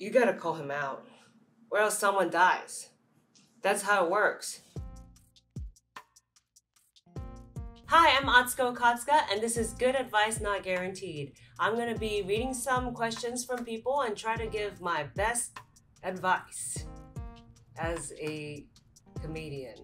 You gotta call him out, or else someone dies. That's how it works. Hi, I'm Atsuko Okatsuka, and this is Good Advice Not Guaranteed. I'm gonna be reading some questions from people and try to give my best advice as a comedian.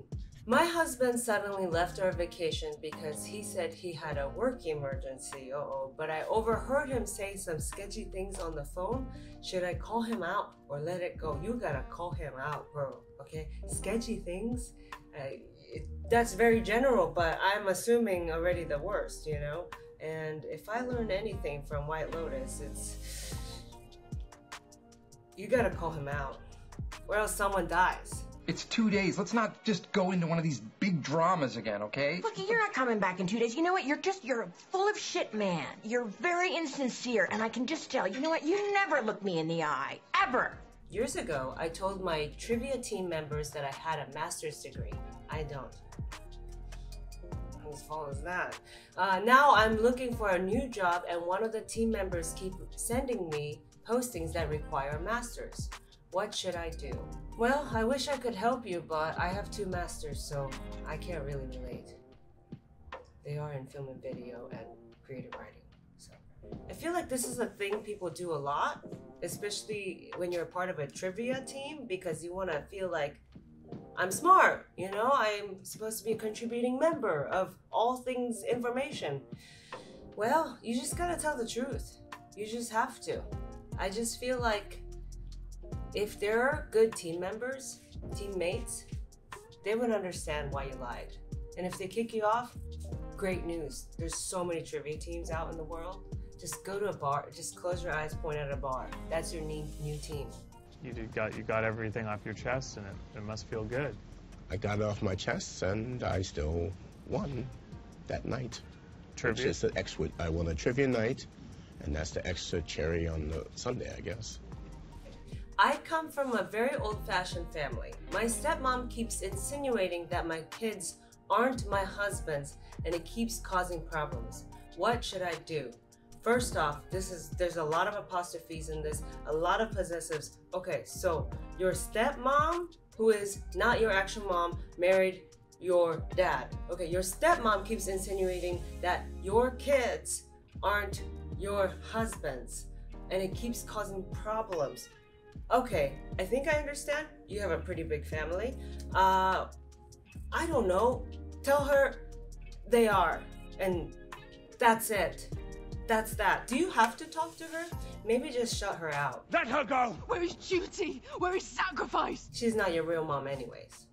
My husband suddenly left our vacation because he said he had a work emergency. Uh oh, but I overheard him say some sketchy things on the phone. Should I call him out or let it go? You gotta call him out, bro. Okay? Sketchy things? Uh, it, that's very general, but I'm assuming already the worst, you know? And if I learn anything from White Lotus, it's. You gotta call him out, or else someone dies. It's two days. Let's not just go into one of these big dramas again, okay? Look, you're not coming back in two days. You know what? You're just, you're full of shit, man. You're very insincere, and I can just tell. You know what? You never look me in the eye. Ever. Years ago, I told my trivia team members that I had a master's degree. I don't. As far as that. Uh, now I'm looking for a new job, and one of the team members keep sending me postings that require a master's. What should I do? Well, I wish I could help you, but I have two masters, so I can't really relate. They are in film and video and creative writing. So I feel like this is a thing people do a lot, especially when you're a part of a trivia team, because you want to feel like I'm smart, you know, I'm supposed to be a contributing member of all things information. Well, you just gotta tell the truth. You just have to. I just feel like if there are good team members, teammates, they would understand why you lied. And if they kick you off, great news. There's so many trivia teams out in the world. Just go to a bar, just close your eyes, point at a bar. That's your new, new team. You did, got you got everything off your chest, and it, it must feel good. I got it off my chest, and I still won that night. Trivia. It's just the extra. I won a trivia night, and that's the extra cherry on the sundae, I guess. I come from a very old fashioned family. My stepmom keeps insinuating that my kids aren't my husband's and it keeps causing problems. What should I do? First off, this is there's a lot of apostrophes in this, a lot of possessives. Okay, so your stepmom, who is not your actual mom, married your dad. Okay, your stepmom keeps insinuating that your kids aren't your husband's and it keeps causing problems. Okay, I think I understand. You have a pretty big family. Uh, I don't know. Tell her they are, and that's it. That's that. Do you have to talk to her? Maybe just shut her out. Let her go! Where is duty? Where is sacrifice? She's not your real mom, anyways.